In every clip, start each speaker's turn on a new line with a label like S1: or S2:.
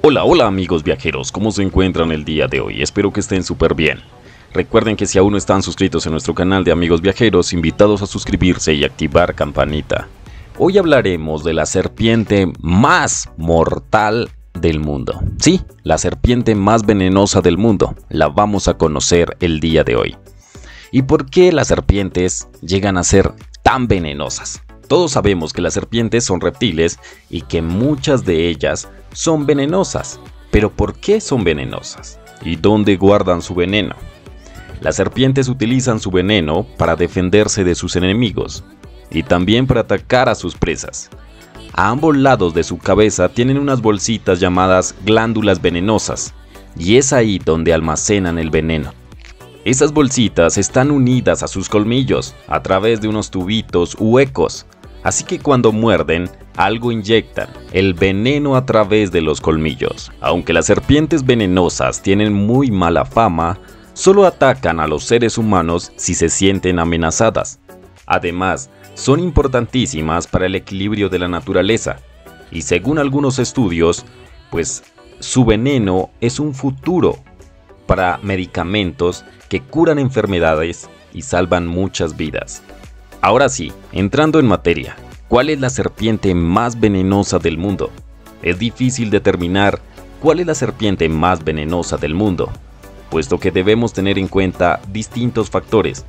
S1: Hola, hola amigos viajeros, ¿cómo se encuentran el día de hoy? Espero que estén súper bien. Recuerden que si aún no están suscritos en nuestro canal de amigos viajeros, invitados a suscribirse y activar campanita. Hoy hablaremos de la serpiente más mortal del mundo. Sí, la serpiente más venenosa del mundo. La vamos a conocer el día de hoy. ¿Y por qué las serpientes llegan a ser tan venenosas? Todos sabemos que las serpientes son reptiles y que muchas de ellas son venenosas. Pero ¿por qué son venenosas? ¿Y dónde guardan su veneno? Las serpientes utilizan su veneno para defenderse de sus enemigos y también para atacar a sus presas. A ambos lados de su cabeza tienen unas bolsitas llamadas glándulas venenosas y es ahí donde almacenan el veneno. Esas bolsitas están unidas a sus colmillos a través de unos tubitos huecos, así que cuando muerden, algo inyectan, el veneno a través de los colmillos. Aunque las serpientes venenosas tienen muy mala fama, solo atacan a los seres humanos si se sienten amenazadas. Además, son importantísimas para el equilibrio de la naturaleza, y según algunos estudios, pues su veneno es un futuro para medicamentos que curan enfermedades y salvan muchas vidas. Ahora sí, entrando en materia, ¿cuál es la serpiente más venenosa del mundo? Es difícil determinar cuál es la serpiente más venenosa del mundo, puesto que debemos tener en cuenta distintos factores,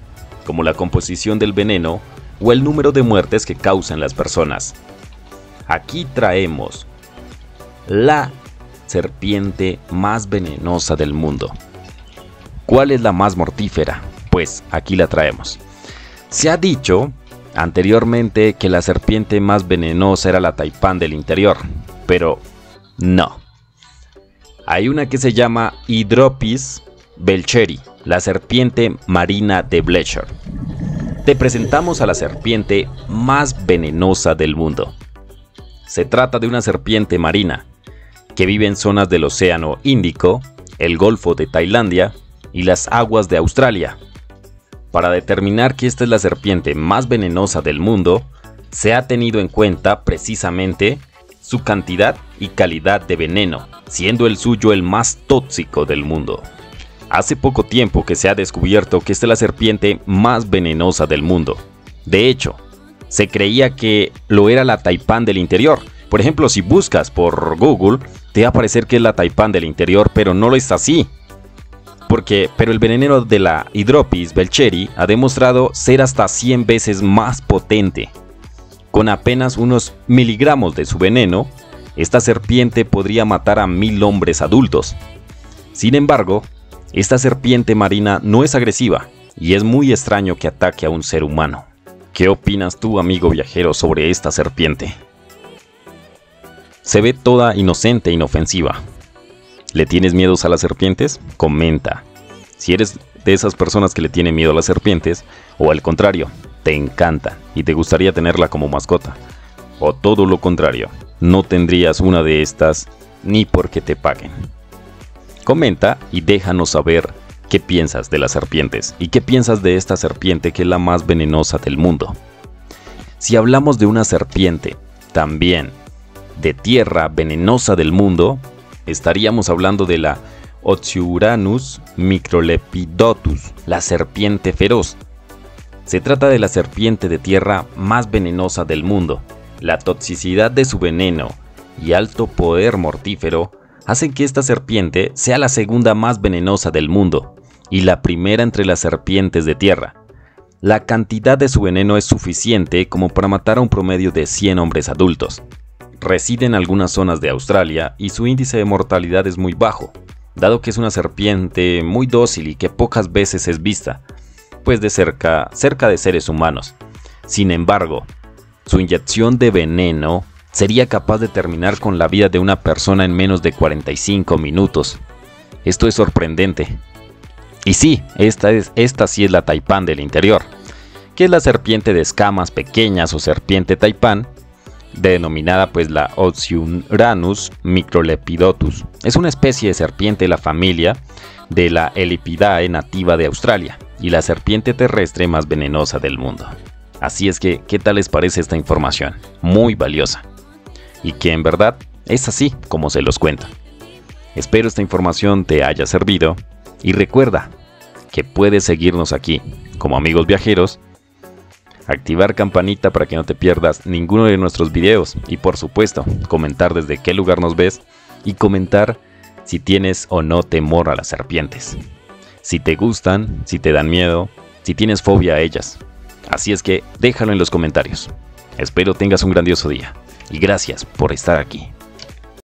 S1: como la composición del veneno o el número de muertes que causan las personas. Aquí traemos la serpiente más venenosa del mundo. ¿Cuál es la más mortífera? Pues aquí la traemos. Se ha dicho anteriormente que la serpiente más venenosa era la taipán del interior, pero no. Hay una que se llama Hydropis Belcheri, la serpiente marina de Blecher. Te presentamos a la serpiente más venenosa del mundo. Se trata de una serpiente marina que vive en zonas del Océano Índico, el Golfo de Tailandia y las aguas de Australia. Para determinar que esta es la serpiente más venenosa del mundo, se ha tenido en cuenta precisamente su cantidad y calidad de veneno, siendo el suyo el más tóxico del mundo. Hace poco tiempo que se ha descubierto que esta es la serpiente más venenosa del mundo. De hecho, se creía que lo era la taipán del interior. Por ejemplo, si buscas por Google, te va a parecer que es la taipán del interior, pero no lo es así. Porque, pero el veneno de la Hydropis belcheri ha demostrado ser hasta 100 veces más potente. Con apenas unos miligramos de su veneno, esta serpiente podría matar a mil hombres adultos. Sin embargo, esta serpiente marina no es agresiva y es muy extraño que ataque a un ser humano. ¿Qué opinas tú, amigo viajero, sobre esta serpiente? Se ve toda inocente e inofensiva. ¿Le tienes miedos a las serpientes? Comenta. Si eres de esas personas que le tienen miedo a las serpientes, o al contrario, te encanta y te gustaría tenerla como mascota, o todo lo contrario, no tendrías una de estas ni porque te paguen. Comenta y déjanos saber qué piensas de las serpientes y qué piensas de esta serpiente que es la más venenosa del mundo. Si hablamos de una serpiente, también de tierra venenosa del mundo, estaríamos hablando de la Otsiuranus microlepidotus, la serpiente feroz. Se trata de la serpiente de tierra más venenosa del mundo. La toxicidad de su veneno y alto poder mortífero hacen que esta serpiente sea la segunda más venenosa del mundo y la primera entre las serpientes de tierra. La cantidad de su veneno es suficiente como para matar a un promedio de 100 hombres adultos. Reside en algunas zonas de Australia y su índice de mortalidad es muy bajo, dado que es una serpiente muy dócil y que pocas veces es vista, pues de cerca, cerca de seres humanos. Sin embargo, su inyección de veneno sería capaz de terminar con la vida de una persona en menos de 45 minutos. Esto es sorprendente. Y sí, esta, es, esta sí es la taipán del interior, que es la serpiente de escamas pequeñas o serpiente taipán, denominada pues la Ocyuranus microlepidotus. Es una especie de serpiente de la familia de la Elipidae nativa de Australia y la serpiente terrestre más venenosa del mundo. Así es que, ¿qué tal les parece esta información? Muy valiosa y que en verdad es así como se los cuenta. Espero esta información te haya servido y recuerda que puedes seguirnos aquí como amigos viajeros, activar campanita para que no te pierdas ninguno de nuestros videos y por supuesto comentar desde qué lugar nos ves y comentar si tienes o no temor a las serpientes, si te gustan, si te dan miedo, si tienes fobia a ellas. Así es que déjalo en los comentarios. Espero tengas un grandioso día y gracias por estar aquí.